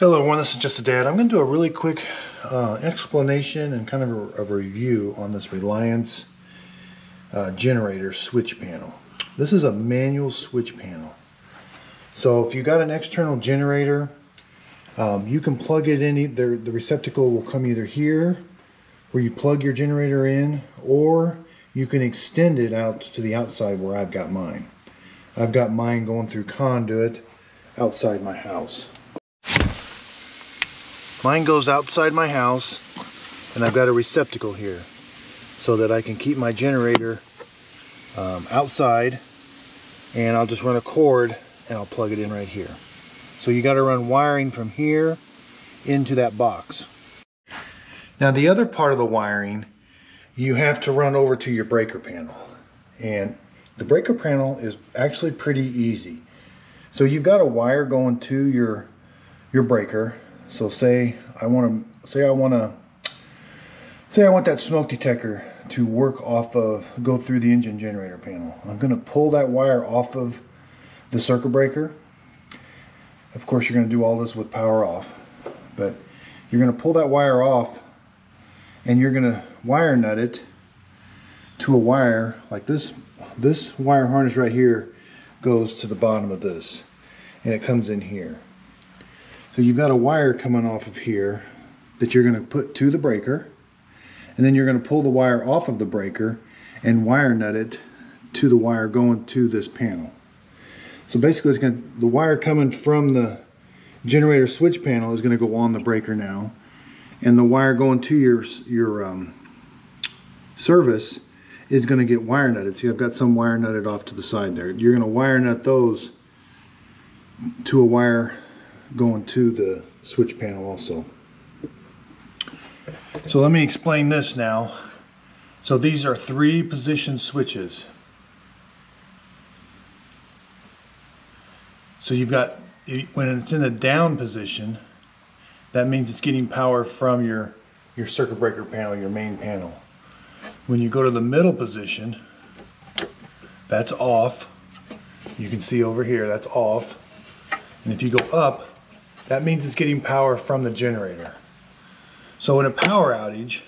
Hello everyone, this is Just a Dad. I'm going to do a really quick uh, explanation and kind of a, a, review on this Reliance uh, generator switch panel. This is a manual switch panel. So if you got an external generator, um, you can plug it in, either, the receptacle will come either here, where you plug your generator in, or you can extend it out to the outside where I've got mine. I've got mine going through conduit outside my house. Mine goes outside my house and I've got a receptacle here so that I can keep my generator um, outside and I'll just run a cord and I'll plug it in right here. So you got to run wiring from here into that box. Now the other part of the wiring you have to run over to your breaker panel and the breaker panel is actually pretty easy. So you've got a wire going to your your breaker so say I want to say I want to say I want that smoke detector to work off of go through the engine generator panel. I'm going to pull that wire off of the circuit breaker. Of course, you're going to do all this with power off, but you're going to pull that wire off and you're going to wire nut it to a wire like this. This wire harness right here goes to the bottom of this and it comes in here. So you've got a wire coming off of here that you're going to put to the breaker. And then you're going to pull the wire off of the breaker and wire nut it to the wire going to this panel. So basically it's going to, the wire coming from the generator switch panel is going to go on the breaker now. And the wire going to your, your um, service is going to get wire nutted. See, I've got some wire nutted off to the side there. You're going to wire nut those to a wire going to the switch panel also. So let me explain this now. So these are three position switches. So you've got, when it's in the down position, that means it's getting power from your, your circuit breaker panel, your main panel. When you go to the middle position, that's off. You can see over here, that's off. And if you go up, that means it's getting power from the generator. So in a power outage,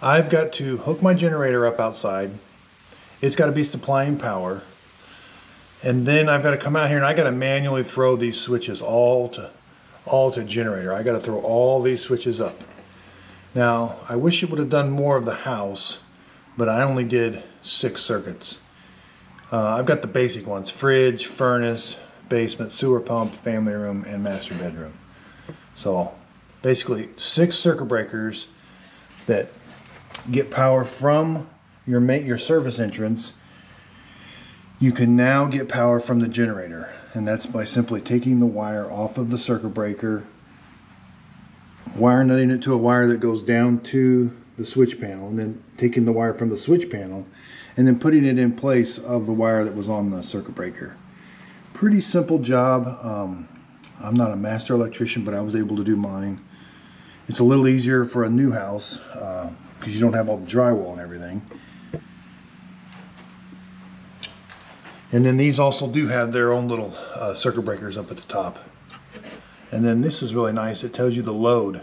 I've got to hook my generator up outside. It's got to be supplying power. And then I've got to come out here and I got to manually throw these switches all to all to generator. I got to throw all these switches up. Now, I wish it would have done more of the house, but I only did six circuits. Uh, I've got the basic ones, fridge, furnace, basement, sewer pump, family room, and master bedroom. So basically six circuit breakers that get power from your your service entrance. You can now get power from the generator, and that's by simply taking the wire off of the circuit breaker, wire nutting it to a wire that goes down to the switch panel, and then taking the wire from the switch panel, and then putting it in place of the wire that was on the circuit breaker pretty simple job. Um, I'm not a master electrician, but I was able to do mine. It's a little easier for a new house because uh, you don't have all the drywall and everything. And then these also do have their own little uh, circuit breakers up at the top. And then this is really nice. It tells you the load.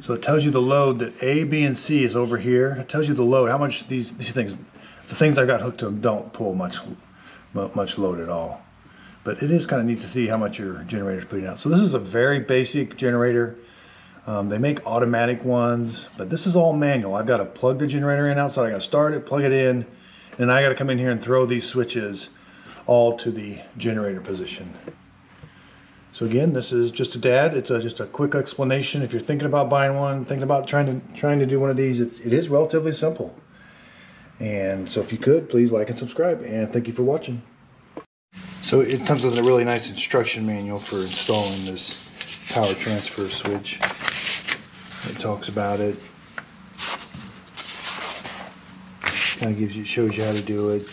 So it tells you the load that A, B, and C is over here. It tells you the load, how much these, these things, the things I got hooked to them don't pull much, much load at all. But it is kind of neat to see how much your generator is putting out. So this is a very basic generator. Um, they make automatic ones, but this is all manual. I've got to plug the generator in outside. I got to start it, plug it in, and I got to come in here and throw these switches all to the generator position. So again, this is just a dad. It's a, just a quick explanation. If you're thinking about buying one, thinking about trying to trying to do one of these, it's, it is relatively simple. And so if you could, please like and subscribe. And thank you for watching. So it comes with a really nice instruction manual for installing this power transfer switch. It talks about it. Kind of gives you, shows you how to do it.